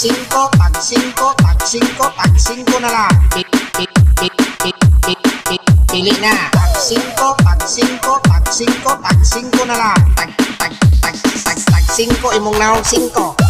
5, tag 5, tag 5, tag 5 na lang. Pili na. Tag 5, tag 5, tag 5, tag 5 na lang. Tag, tag, tag, tag, tag 5, imong naong 5.